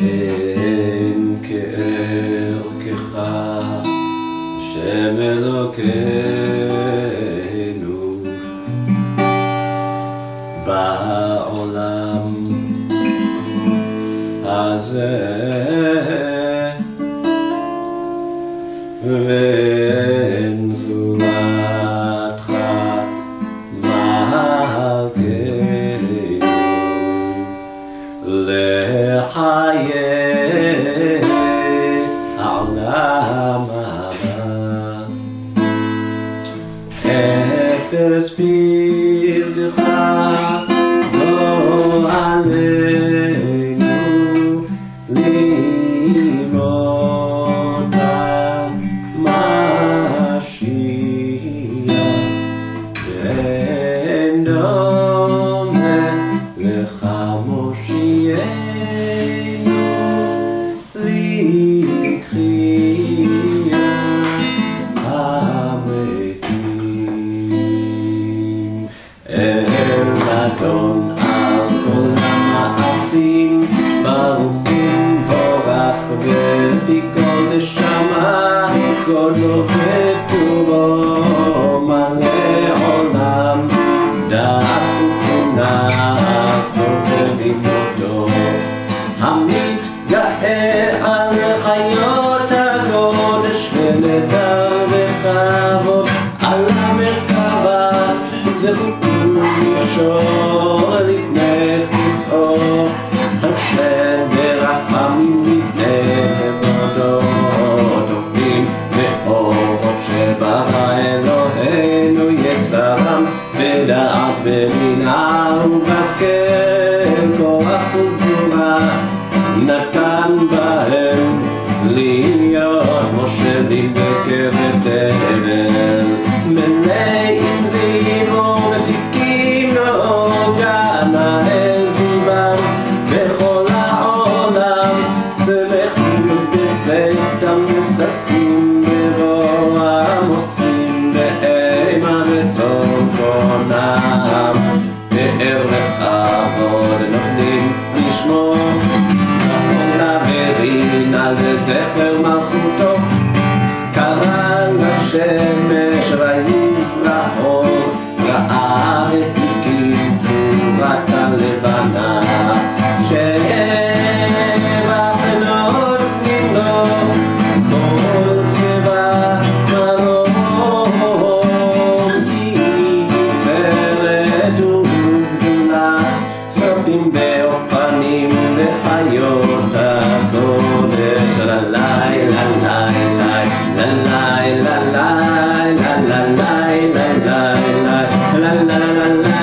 אין כערכך, שם אלוקינו, בעולם הזה. ואין זולתך מלכנו לחיי העולם הבא. אפס פרדך לא עלינו לימוד המשיח אדון על כל המעשים, ברוך הוא בורך בפי קודש שמה, גודלו וטובו מלא עולם, דעת ותבונה סותר לימודו, המתגאה וכבוד על המרכבה זכותו לשור לפני כסאו חסד ורחמים לפני כבודו טובים מאורות שברא אלוהינו יצרם בדעת בבינה ובהשכל כוח זיתם נססים בבוא עמוסים באימה וצום קונם באר לכבוד נותנים לשמו צהוב למרינה לזכר מלכותו. קרן השמש ראי זרעו ראה את la la la la